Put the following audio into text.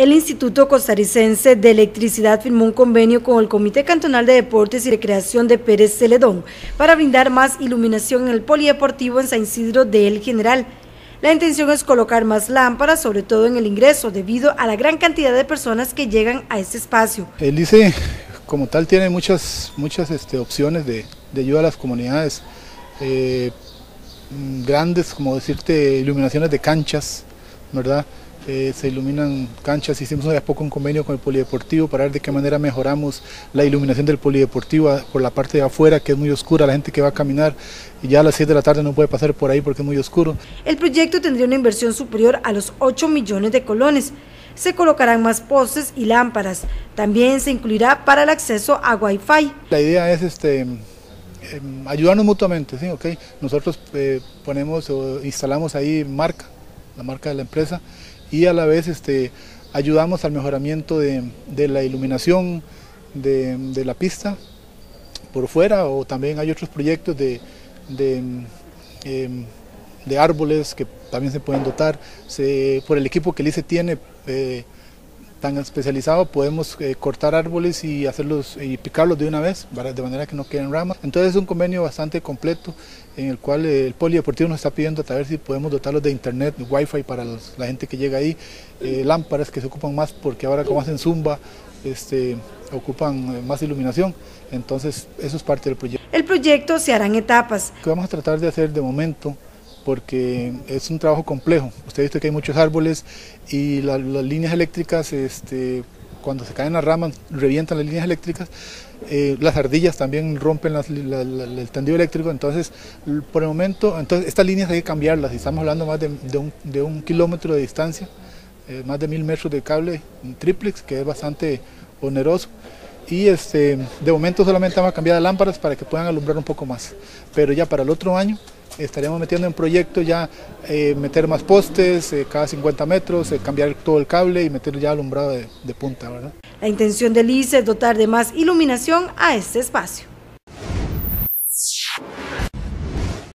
El Instituto Costarricense de Electricidad firmó un convenio con el Comité Cantonal de Deportes y Recreación de Pérez Celedón para brindar más iluminación en el polideportivo en San Isidro de El General. La intención es colocar más lámparas, sobre todo en el ingreso, debido a la gran cantidad de personas que llegan a este espacio. El ICE, como tal, tiene muchas, muchas este, opciones de, ayuda a las comunidades. Eh, grandes, como decirte, iluminaciones de canchas, ¿verdad? Eh, se iluminan canchas, hicimos hace poco un convenio con el polideportivo para ver de qué manera mejoramos la iluminación del polideportivo por la parte de afuera que es muy oscura, la gente que va a caminar y ya a las 7 de la tarde no puede pasar por ahí porque es muy oscuro. El proyecto tendría una inversión superior a los 8 millones de colones. Se colocarán más postes y lámparas. También se incluirá para el acceso a Wi-Fi. La idea es este, em, ayudarnos mutuamente, ¿sí? okay. Nosotros eh, ponemos o instalamos ahí marca, la marca de la empresa y a la vez este, ayudamos al mejoramiento de, la iluminación de, la pista por fuera o también hay otros proyectos de, em, árboles que también se pueden dotar. por el equipo que el ICE tiene eh, tan especializado podemos eh, cortar árboles y hacerlos y picarlos de una vez de manera que no queden ramas. Entonces es un convenio bastante completo en el cual eh, el polideportivo nos está pidiendo a ver si podemos dotarlos de internet, wifi para la gente que llega ahí, eh, lámparas que se ocupan más porque ahora como hacen zumba, este, ocupan más iluminación, entonces eso es parte del proyecto. El proyecto se hará en etapas. Lo que vamos a tratar de hacer de momento porque es un trabajo complejo. Usted visto que hay muchos árboles y las líneas eléctricas, este, cuando se caen las ramas, revientan las líneas eléctricas. Eh, las ardillas también rompen el tendido eléctrico, entonces por el momento, entonces estas líneas hay que cambiarlas, estamos hablando más de, un, kilómetro de distancia, eh, más de mil metros de cable triplex, que es bastante oneroso y este, de momento solamente vamos a cambiar de lámparas para que puedan alumbrar un poco más, pero ya para el otro año estaríamos metiendo en proyecto ya eh, meter más postes eh, cada 50 metros, eh, cambiar todo el cable y meter ya alumbrado de, de punta. ¿verdad? La intención del ICE es dotar de más iluminación a este espacio.